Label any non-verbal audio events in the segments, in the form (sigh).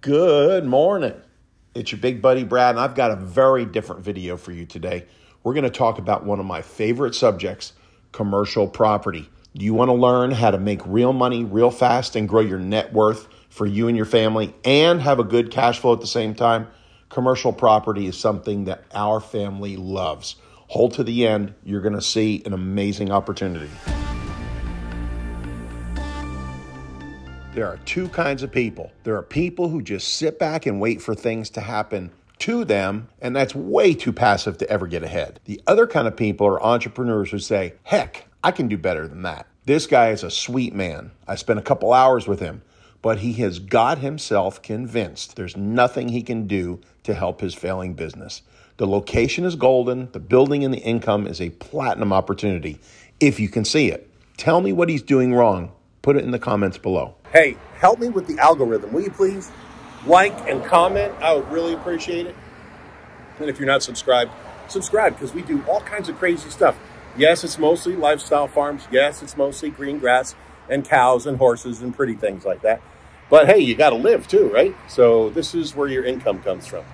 Good morning. It's your big buddy Brad, and I've got a very different video for you today. We're going to talk about one of my favorite subjects commercial property. Do you want to learn how to make real money real fast and grow your net worth for you and your family and have a good cash flow at the same time? Commercial property is something that our family loves. Hold to the end, you're going to see an amazing opportunity. There are two kinds of people. There are people who just sit back and wait for things to happen to them, and that's way too passive to ever get ahead. The other kind of people are entrepreneurs who say, heck, I can do better than that. This guy is a sweet man. I spent a couple hours with him, but he has got himself convinced there's nothing he can do to help his failing business. The location is golden, the building and the income is a platinum opportunity if you can see it. Tell me what he's doing wrong. Put it in the comments below. Hey, help me with the algorithm, will you please? Like and comment. I would really appreciate it. And if you're not subscribed, subscribe because we do all kinds of crazy stuff. Yes, it's mostly lifestyle farms. Yes, it's mostly green grass and cows and horses and pretty things like that. But hey, you got to live too, right? So this is where your income comes from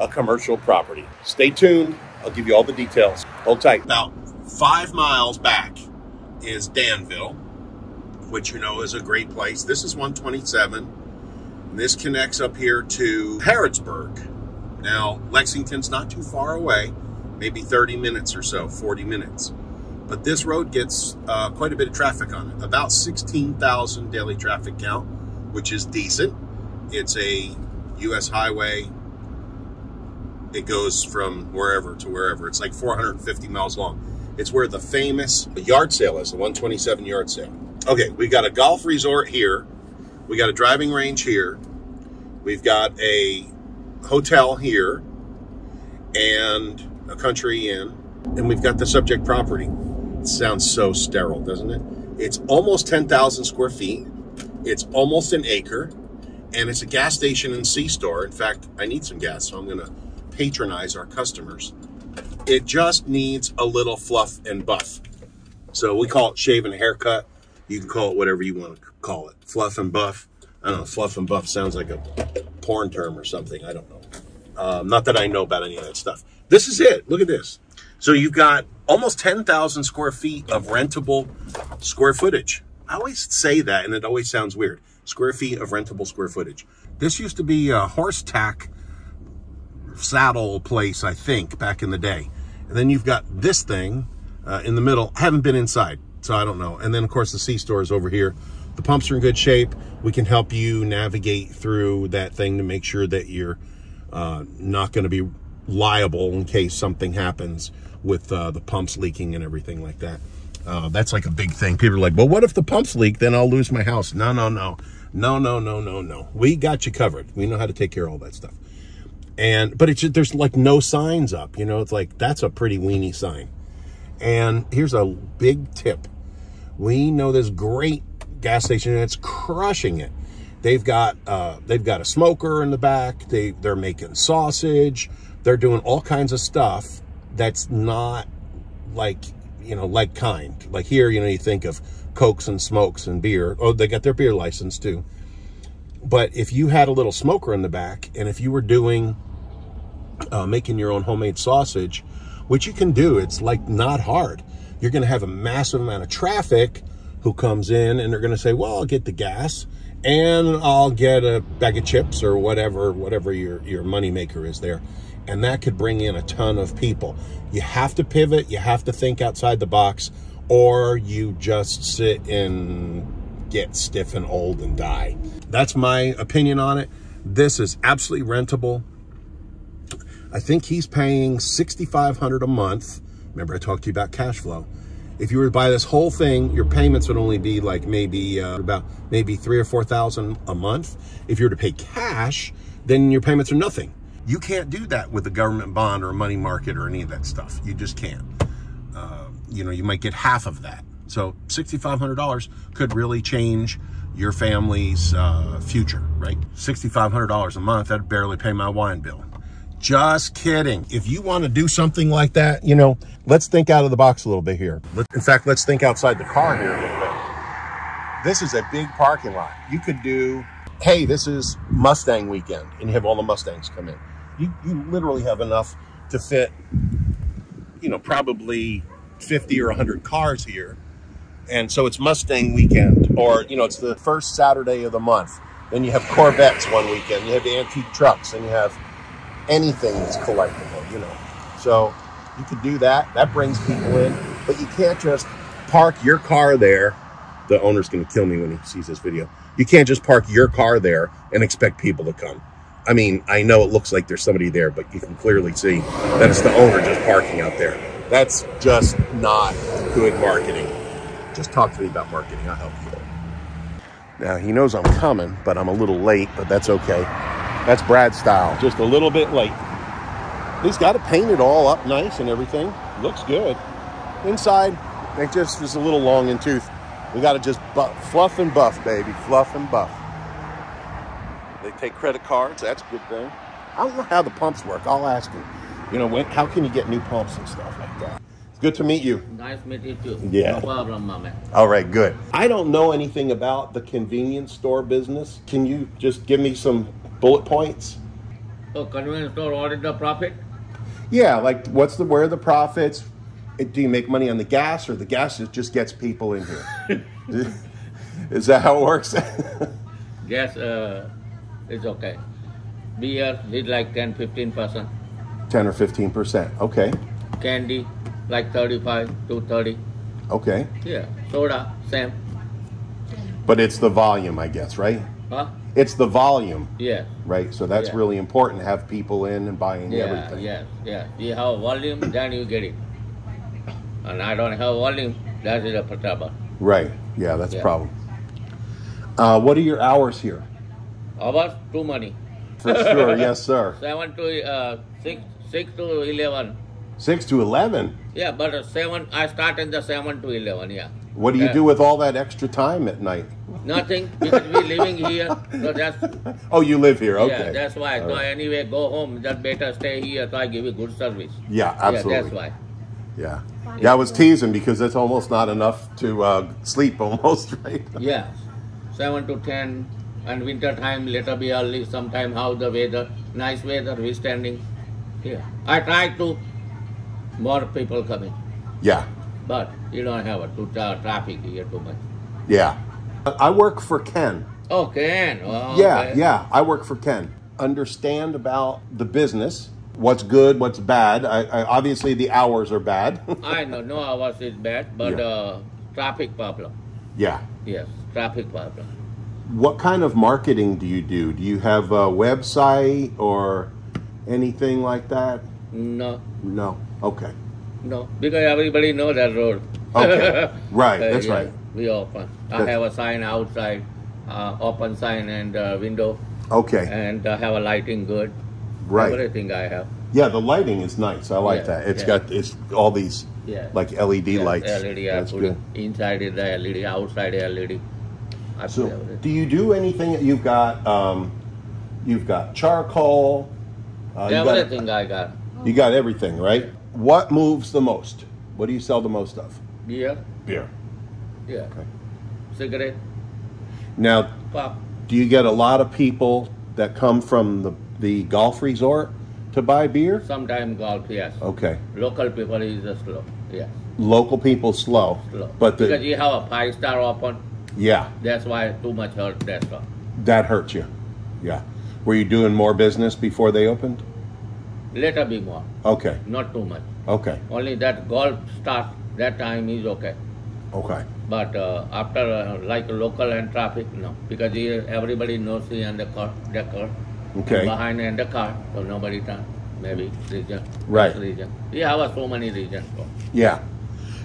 a commercial property. Stay tuned. I'll give you all the details. Hold tight. About five miles back is Danville, which you know is a great place. This is 127. This connects up here to Harrodsburg. Now, Lexington's not too far away, maybe 30 minutes or so, 40 minutes. But this road gets uh, quite a bit of traffic on it, about 16,000 daily traffic count, which is decent. It's a U.S. highway. It goes from wherever to wherever. It's like 450 miles long. It's where the famous yard sale is, the 127 yard sale. Okay, we've got a golf resort here. We got a driving range here. We've got a hotel here and a country inn. And we've got the subject property. It sounds so sterile, doesn't it? It's almost 10,000 square feet. It's almost an acre. And it's a gas station and C-store. In fact, I need some gas, so I'm going to patronize our customers. It just needs a little fluff and buff. So we call it shave and haircut. You can call it whatever you want to call it. Fluff and buff. I don't know. Fluff and buff sounds like a porn term or something. I don't know. Um, not that I know about any of that stuff. This is it. Look at this. So you've got almost 10,000 square feet of rentable square footage. I always say that, and it always sounds weird. Square feet of rentable square footage. This used to be a horse tack saddle place, I think, back in the day. And then you've got this thing uh, in the middle. I haven't been inside, so I don't know. And then, of course, the C-store is over here. The pumps are in good shape. We can help you navigate through that thing to make sure that you're uh, not going to be liable in case something happens with uh, the pumps leaking and everything like that. Uh, that's like a big thing. People are like, well, what if the pumps leak? Then I'll lose my house. No, no, no. No, no, no, no, no. We got you covered. We know how to take care of all that stuff. And, but it's, there's like no signs up, you know, it's like, that's a pretty weenie sign. And here's a big tip. We know this great gas station and it's crushing it. They've got, uh, they've got a smoker in the back. They, they're making sausage. They're doing all kinds of stuff that's not like, you know, like kind. Like here, you know, you think of Cokes and smokes and beer. Oh, they got their beer license too. But if you had a little smoker in the back and if you were doing uh, making your own homemade sausage, which you can do. It's like not hard. You're going to have a massive amount of traffic who comes in and they're going to say, well, I'll get the gas and I'll get a bag of chips or whatever, whatever your, your money maker is there. And that could bring in a ton of people. You have to pivot. You have to think outside the box or you just sit and get stiff and old and die. That's my opinion on it. This is absolutely rentable. I think he's paying 6500 a month. Remember, I talked to you about cash flow. If you were to buy this whole thing, your payments would only be like maybe uh, about maybe three or 4,000 a month. If you were to pay cash, then your payments are nothing. You can't do that with a government bond or a money market or any of that stuff. You just can't. Uh, you know, you might get half of that. So $6,500 could really change your family's uh, future, right? $6,500 a month, that'd barely pay my wine bill. Just kidding. If you want to do something like that, you know, let's think out of the box a little bit here. In fact, let's think outside the car here a little bit. This is a big parking lot. You could do, hey, this is Mustang weekend and you have all the Mustangs come in. You, you literally have enough to fit, you know, probably 50 or 100 cars here. And so it's Mustang weekend, or, you know, it's the first Saturday of the month. Then you have Corvettes one weekend, you have the antique trucks, and you have anything that's collectible, you know. So you could do that. That brings people in, but you can't just park your car there. The owner's going to kill me when he sees this video. You can't just park your car there and expect people to come. I mean, I know it looks like there's somebody there, but you can clearly see that it's the owner just parking out there. That's just not good marketing. Just talk to me about marketing. I'll help you. Now, he knows I'm coming, but I'm a little late, but that's okay. That's Brad style, just a little bit late. He's got to paint it painted all up nice and everything. Looks good. Inside, it just is a little long in tooth. We got to just buff, fluff and buff, baby. Fluff and buff. They take credit cards. That's a good thing. I don't know how the pumps work. I'll ask him. You know, when, how can you get new pumps and stuff like that? It's good to meet you. Nice meet you. Too. Yeah. No problem, my man. All right, good. I don't know anything about the convenience store business. Can you just give me some bullet points? So convenience store, is the profit? Yeah, like what's the where are the profits? It- Do you make money on the gas, or the gas just- just gets people in here? (laughs) Is that how it works? (laughs) Gas uh, is okay. Beer is like 10 15 percent. Ten or fifteen percent. Okay, Candy like 35 to 30. okay. Yeah. Soda, same. But it's the volume, I guess, right? Huh? It's the volume, Yeah. right? So that's Yeah. really important have people in and buying Yeah, everything. yes, yeah. You have volume, then you get it. And I don't have volume, that is a trouble. Right. Yeah, that's a problem. Uh, what are your hours here? Hours, too many. For sure. (laughs) yes, sir. 7 to uh, 6, 6 to 11. Six to eleven. Yeah, but uh, 7, I start in the 7 to 11, yeah. What do you do with all that extra time at night? Nothing, because we living here, so that's, (laughs) Oh, you live here. Okay. yeah, that's why. All So right. anyway, go home, just better stay here, so I give you good service. Yeah, absolutely. Yeah, that's why. Yeah. Yeah, I was teasing because that's almost not enough to uh, sleep (laughs) almost, right? Yeah, 7 to 10, and winter time, later be early, sometime how the weather, nice weather, we standing here. I try to, more people coming, Yeah. But you don't have a too tra- traffic here too much. Yeah. I work for Ken. Oh, Ken. Oh, Yeah, okay. yeah. I work for Ken. Understand about the business, what's good, what's bad. I, I obviously the hours are bad. (laughs) I know, no hours is bad, but Yeah. uh, traffic problem. yeah. Yes, traffic problem. What kind of marketing do you do? Do you have a website or anything like that? No, No. Okay. No, because everybody know that road. Okay. (laughs) Right, that's yeah, right. We open. I Good. have a sign outside, uh, open sign and uh, window, Okay. and uh, have a lighting good. Right. Everything I have. Yeah, the lighting is nice. I like Yeah, that. It's yeah. got it's all these Yeah. like LED lights. LED. I That's put good. inside is the LED, outside LED. I So, do you do anything? You've got um, you've got charcoal. Uh, you got everything I got. you got everything, right? What moves the most? What do you sell the most of? Beer, Beer. yeah. Okay. Cigarette, Now, pop. do you get a lot of people that come from the the golf resort to buy beer? Sometimes golf, yes. Okay. Local people is slow. Yes, Local people slow, slow. but because you have a five star open, yeah, that's why too much hurt. That's all. that hurts you. Yeah. Were you doing more business before they opened? Later be more, Okay. not too much. Okay. Only that golf start. That time is okay. Okay. But uh, after uh, like local and traffic, no, because here everybody knows the and the car, the car, Okay. behind and the car, so nobody turn. Maybe region, Right. Region. We have so many regions. So. Yeah.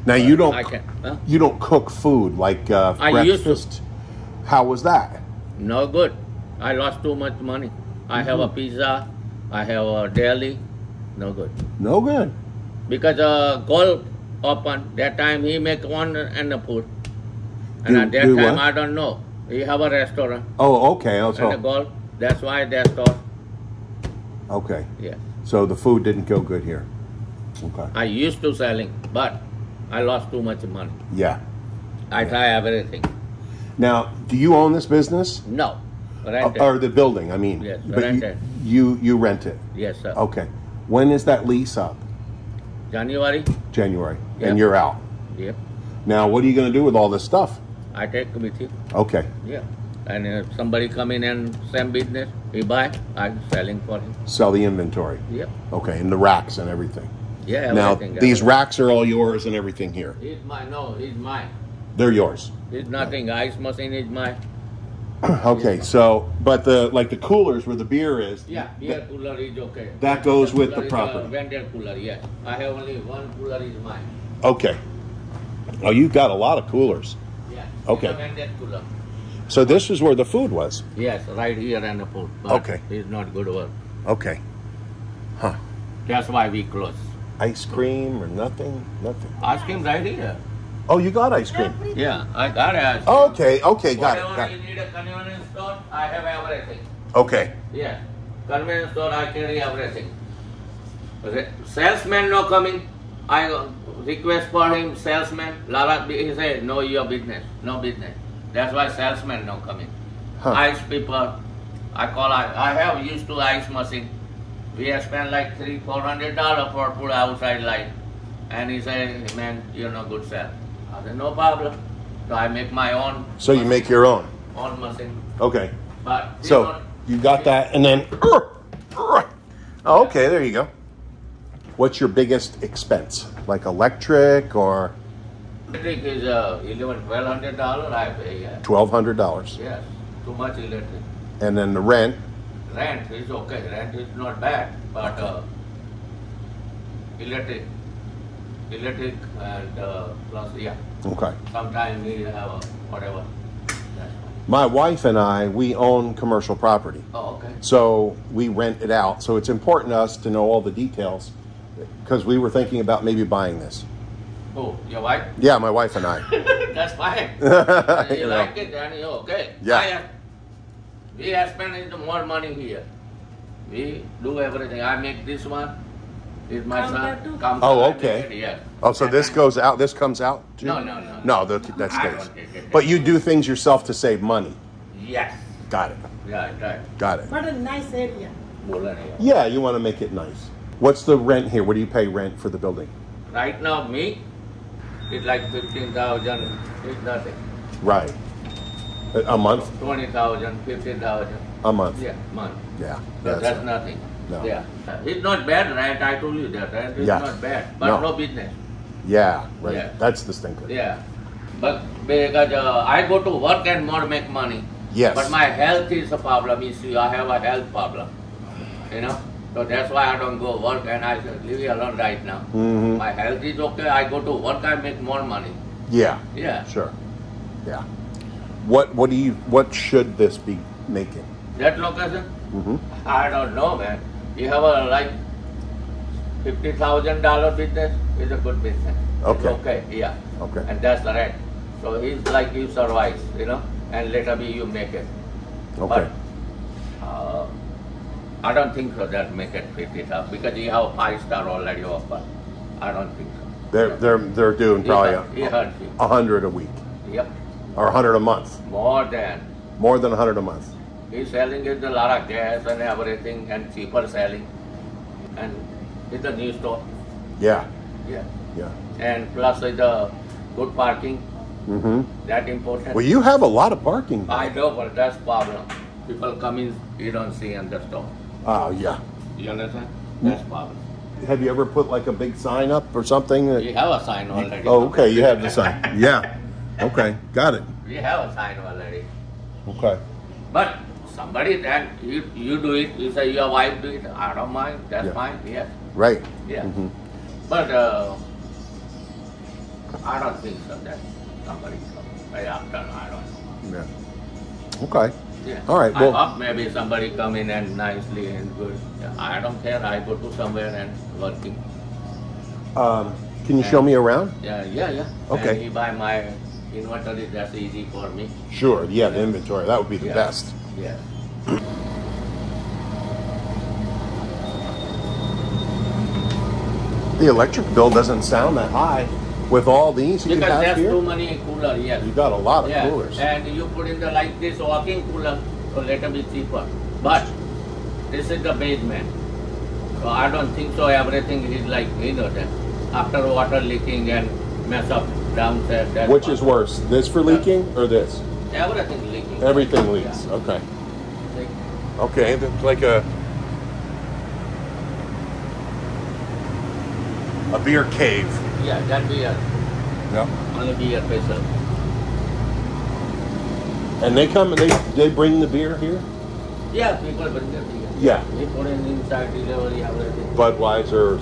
Now you don't I can. Huh? you don't cook food like uh, I used to. breakfast. How was that? No good. I lost too much money. I have a pizza. I have a deli. No good. No good. Because uh, golf open that time he make one and the food. And Do- at that time what? I don't know. He have a restaurant Oh, okay. and the Also, golf. That's why they store. okay. Yeah. So the food didn't go good here. Okay. I used to selling, but I lost too much money. Yeah. I try everything. Now, do you own this business? No. Rented. or the building, I mean. Yes, rented. You you rent it. Yes, sir. Okay. When is that lease up? January. January. Yeah. And you're out. Yep. Now, what are you going to do with all this stuff? I take with you. Okay. Yeah. And if somebody come in and same business, he buy, I'm selling for him. Sell the inventory. Yep. Okay, and the racks and everything. Yeah. now, everything, these everything. racks are all yours and everything here. It's mine. No, it's mine. They're yours. It's nothing. Ice machine is mine. (clears throat) okay, so but the like the coolers where the beer is. Yeah, beer cooler is okay. That goes with the property. vendor cooler, yes. I have only one cooler is mine. Okay. Oh, you've got a lot of coolers. Yeah. Okay. Vendor cooler. So this is where the food was. Yes, right here and the food. But Okay. It's not good work. Okay. Huh. That's why we close. Ice cream or nothing? Nothing. Ice him right here. Oh, you got ice cream. Yeah, I got it. Okay, okay, got it. Got you it. need a convenience store, I have everything. Okay. Yes. Convenience store, I carry everything. Okay. Salesman no coming. I uh, request for him, salesman. Lara, he say, no your business, no business. That's why salesman no coming. Huh. Ice people, I call, I, I have used to ice machine. We have spent like three, four hundred dollar for put outside light. And he said, man, you're no good sell. I said, no problem. So I make my own. So you make your own. own machine. Okay. But So don't- you got that, and then. Oh, okay, there you go. What's your biggest expense? Like electric or Electric is uh, eleven, twelve hundred dollar I pay. Yeah. twelve hundred dollars, Yes, too much electric. and then the rent. Rent is okay. Rent is not bad, but uh, electric, electric and uh, plus yeah. Okay. Sometimes we have a whatever. My wife and I, we own commercial property, Oh, okay. so we rent it out. So it's important to us to know all the details because we were thinking about maybe buying this. Oh, your wife? Yeah, my wife and I. (laughs) That's fine. (laughs) You you know. like it, then you okay. Yeah. I, uh, we have spent more money here. We do everything. I make this one. Is my son comes Oh, okay. Oh, so this goes out. This comes out. Too? No, no, no. No, the, that stays. But you do things yourself to save money. Yes. Got it. Yeah, it. Got it. What a nice area. Yeah, you want to make it nice. What's the rent here? What do you pay rent for the building? Right now, me, it's like fifteen thousand. It's nothing. Right. A month? 20,000, A month? Yeah, month. Yeah. that's, that's nothing. No. Yeah. It's not bad, right? I told you that, right? It's Yeah. not bad, but No. no business. Yeah, right. Yeah. That's the stinker. Yeah. But because uh, I go to work and more make money. Yes. But my health is a problem issue. I have a health problem. You know? So that's why I don't go work and I leave me alone right now. Mhm. My health is okay. I go to work, I make more money. Yeah. Yeah. Sure. Yeah. What What do you What should this be making? That location? hmm I don't know, man. You have a like fifty thousand dollar business is a good business. It's Okay. okay, yeah. Okay. And that's the rent. So it's like you survive, you know, and later be you make it. Okay. But uh, I don't think so that make it fifty thousand because you have five star already offer. I don't think so. They're They're They're doing probably a, a hundred a week Yep. or a hundred a month. More than More than a hundred a month. He's selling it a lot of gas and everything and cheaper selling. And it's a new store. Yeah. Yeah. Yeah. and plus with a good parking, Mm-hmm. that important. Well, you have a lot of parking. I know, but that's problem. People come in, you don't see in the store. Oh yeah. You understand? Mm. That's problem. Have you ever put like a big sign up or something? that- We have a sign already. Oh, okay. You have the sign. Yeah. Okay. Got it. We have a sign already. Okay. But somebody that you you do it, you say your wife do it. I don't mind. That's Yeah. fine. Yes. Right. Yeah. Mhm. But uh, I don't think so that somebody come right after. I don't know. Yeah. Okay. Yeah. All right, well- maybe somebody come in and nicely and good. Yeah, I don't care. I go to somewhere and working. Um, can you show me around? Yeah, yeah, yeah. Okay. And he buy my inventory. That's easy for me. Sure. Yeah, the inventory. That would be the Yeah. best. Yeah. The electric bill doesn't sound that high with all these you Because have there's too many cooler. Yes. You got a lot of yeah. coolers. And you put in the like this walking cooler. so little bit cheaper. But this is the basement. So I don't think so everything is like, you know, that after water leaking and mess up downstairs. Which is worse, this for leaking or this? Everything leaking. Everything leaks. Yeah. Okay. Okay, that's like a a beer cave. Yeah, that beer, Yep. only beer vessel. And they come and they they bring the beer here. Yeah, people bring the beer. Yeah. We put in inside delivery. Budweiser,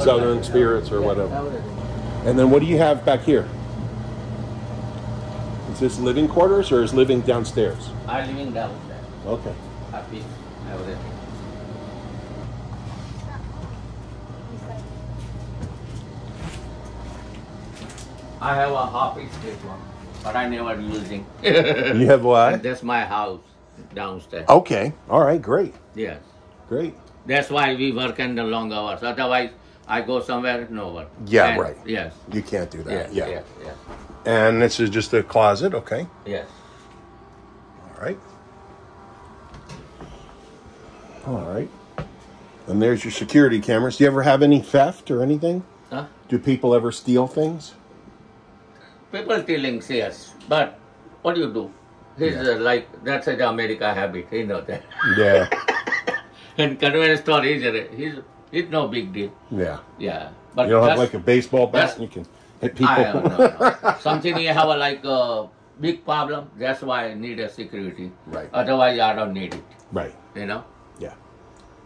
Southern Spirits, or yeah, whatever. And then what do you have back here? Is this living quarters or is living downstairs? I living downstairs. Okay. Happy. I have a office this one, but I never using. (laughs) You have what? That's my house downstairs. Okay. All right. Great. Yes. Great. That's why we work in the long hours. Otherwise, I go somewhere, no work. Yeah, And- right. Yes. You can't do that. Yes, yeah. yes, yes, And this is just a closet. Okay. yes. All right. All right. And there's your security cameras. Do you ever have any theft or anything? Huh? Do people ever steal things? People stealing yes, but what do you do? He's uh, like that's the America habit, you know that. Yeah. (laughs) and convenience store is uh, he's it's no big deal. yeah. Yeah, but You don't have like a baseball bat and you can hit people. I don't know. (laughs) Something you have a like a big problem. That's why I need a security. Right. Otherwise, I don't need it. right. You know. Yeah.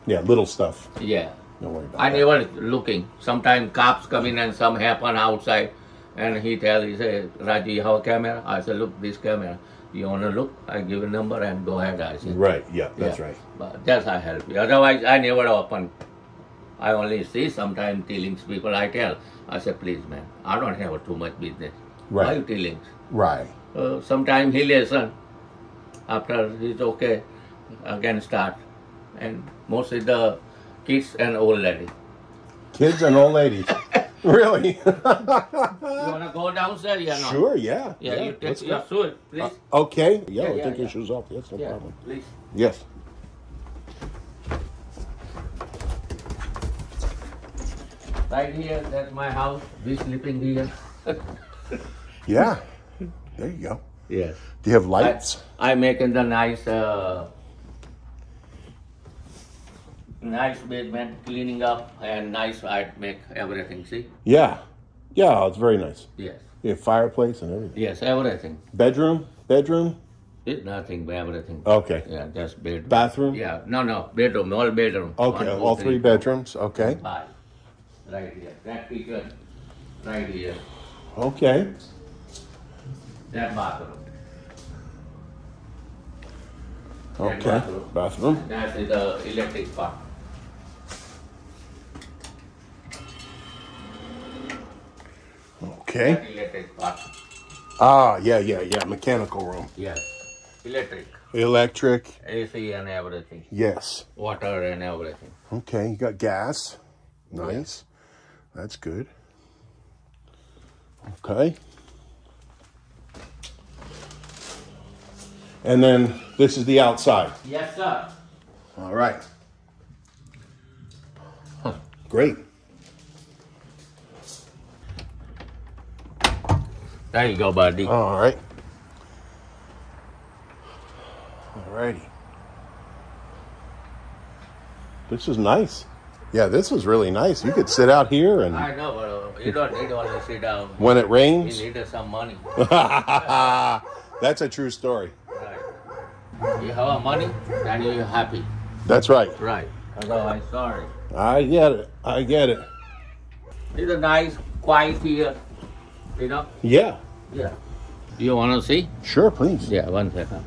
Yeah. Little stuff. Yeah. Don't worry about I that. never looking. Sometimes cops come in and some happen outside, and he tell he say, Raji, you have a camera? I said, look, this camera. You wanna look? I give a number and go ahead. I said, Right. Yeah. That's Yeah. right. But that's I help you. Otherwise, I never open. I only see sometimes dealings people. I tell. I say, please, man, I don't have too much business. Why Right. you dealings? Right. Uh, sometimes he listen. After he's okay, again start. And mostly the kids and old lady. Kids and old ladies. (laughs) really? You wanna go downstairs? Yeah, no. Sure. Yeah. Yeah, you let's take your go. suit, please. Okay. Yeah. Yeah, yeah, take your shoes off. Yes. No yeah, problem. please. Yes. Right here, that's my house. We sleeping here. Yeah. There you go. Yes. Do you have lights? I making the nice, uh, nice basement, cleaning up, and nice. I make everything. See? Yeah. Yeah. It's very nice. Yes. You have fireplace and everything. Yes, everything. Bedroom. Bedroom. It's nothing, everything. Okay. Yeah, that's bedroom. Bathroom. Yeah, no, no, bedroom, all bedroom. Okay. One, two, all three four, bedrooms. Okay. Five. Right here. That kitchen. Right here. Okay. That bathroom. That Okay. bathroom. Bathroom. That is the electric part. Okay. Electric part. Ah. Yeah. Yeah. Yeah. Mechanical room. Yes. Electric. Electric. AC and everything. Yes. Water and everything. Okay. You got gas. Nice. That's good. Okay. And then this is the outside. Yes, sir. All right. Great. There you go, buddy. All right. All righty. This is nice. Yeah, this is really nice. You could sit out here and I know, but uh, you don't need only sit down. when it rains? You need some money. (laughs) That's a true story. Right. You have money, then you're happy. That's right. Right. Otherwise, sorry. I get it. I get it. It's a nice, quiet here. You know? Yeah. Yeah. You want to see? Sure, please. Yeah, one second.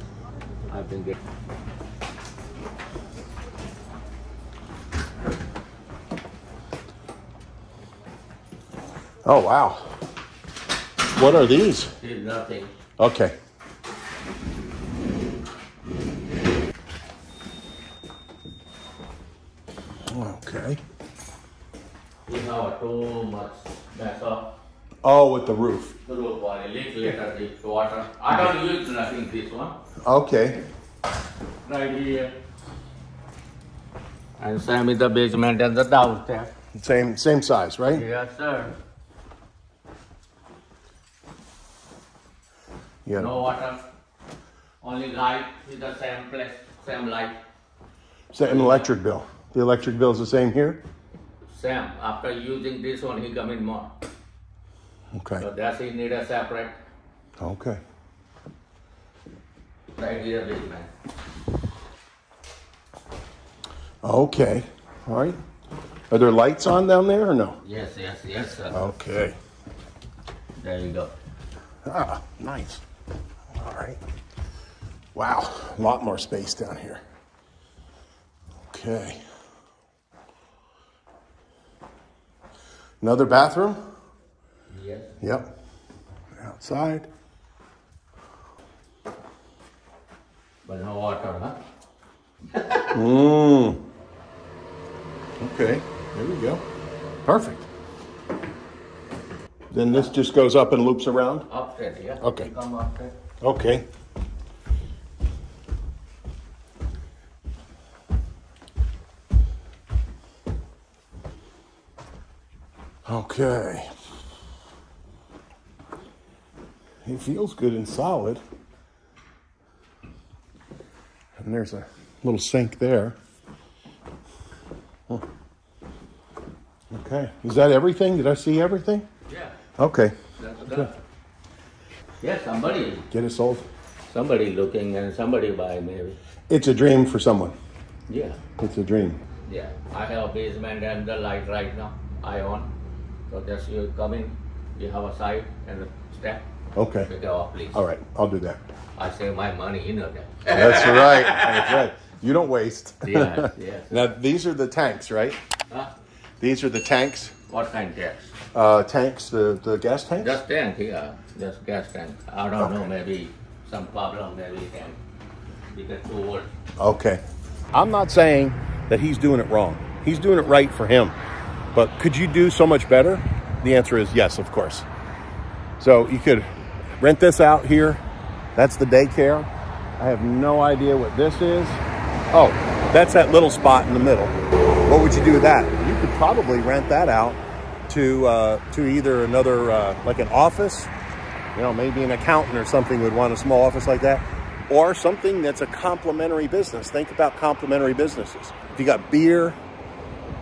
I think it. Oh, wow. What are these? It's nothing. Okay. Okay. We have too much mess up. Oh, with the roof. The roof wall, a later, the water. I don't use nothing this one. Okay. right here. And same in the basement and the downstairs. Same same size, right? Yes, sir. Yeah. No water. Only light is the same place, same light. Same electric bill. The electric bill is the same here. Same. After using this one, he come in more. Okay. So that's he need a separate Okay. right here basement. Okay. All right. Are there lights on down there or no? Yes, yes, yes, sir. Okay. There you go. Ah, nice. All right. Wow, a lot more space down here. Okay. Another bathroom? Yes. Yep. Outside. But no water, huh? Mmm. Okay, there we go. Perfect. Then this just goes up and loops around? Upstairs, yeah. Okay. Upstairs. Okay. Okay. It feels good and solid. And there's a little sink there. Huh. Okay. Is that everything? Did I see everything? Yeah. Okay. That's. Yeah, somebody, Get it sold. somebody looking and somebody buy maybe. It's a dream for someone. Yeah. It's a dream. Yeah. I have a basement and the light right now. I own. So just you come in, you have a side and a step. Okay. You go up, please. All right. I'll do that. I save my money, you know that. That's (laughs) right. That's right. You don't waste. Yeah, yeah. (laughs) Now these are the tanks, right? Huh? These are the tanks. What kind tanks? Uh, tanks, the the gas tanks. Just tank here, just gas tank. I don't know, maybe some problem, maybe can be the two volt. Okay. I'm not saying that he's doing it wrong. He's doing it right for him. But could you do so much better? The answer is yes, of course. So you could rent this out here. That's the daycare. I have no idea what this is. Oh, that's that little spot in the middle. What would you do with that? You could probably rent that out to uh, to either another uh, like an office, you know, maybe an accountant or something would want a small office like that, or something that's a complementary business. Think about complementary businesses. If you got beer,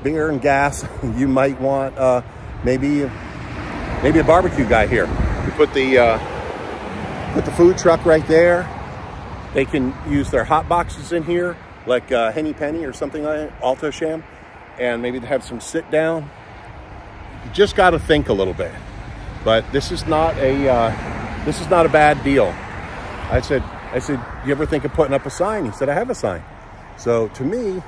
beer and gas, (laughs) you might want uh, maybe maybe a barbecue guy here. You put the uh, put the food truck right there. They can use their hot boxes in here, like uh, Henny Penny or something like that, Alto-Shaam, and maybe have some sit down. You just got to think a little bit. But this is not a uh, this is not a bad deal. I said I said, you ever think of putting up a sign? He said, I have a sign. So to me,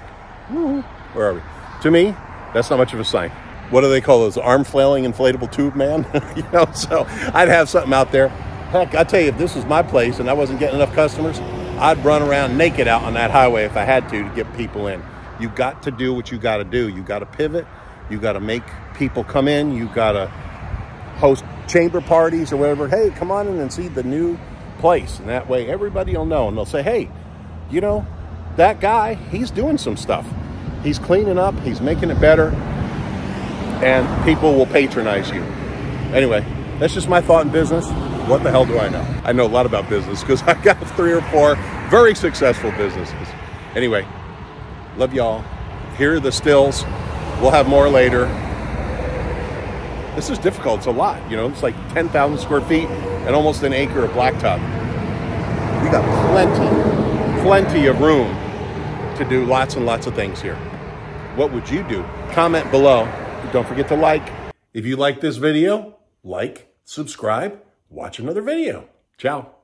where are we? To me, that's not much of a sign. What do they call those? Arm flailing inflatable tube man? (laughs) you know, so I'd have something out there. Heck, I tell you, if this was my place and I wasn't getting enough customers, I'd run around naked out on that highway if I had to to get people in. You got to do what you got to do. You got to pivot. You got to make people come in. You got to host chamber parties or whatever. Hey, come on in and see the new place. And that way everybody will know. And they'll say, hey, you know, that guy, he's doing some stuff. He's cleaning up, he's making it better, and people will patronize you. Anyway, that's just my thought in business. What the hell do I know? I know a lot about business because (laughs) I got three or four very successful businesses. Anyway, love y'all. Here are the stills. We'll have more later. This is difficult. It's a lot. You know, it's like 10,000 square feet and almost an acre of blacktop. We got plenty, plenty of room to do lots and lots of things here. What would you do? Comment below. Don't forget to like. If you like this video, like, subscribe, watch another video. Ciao.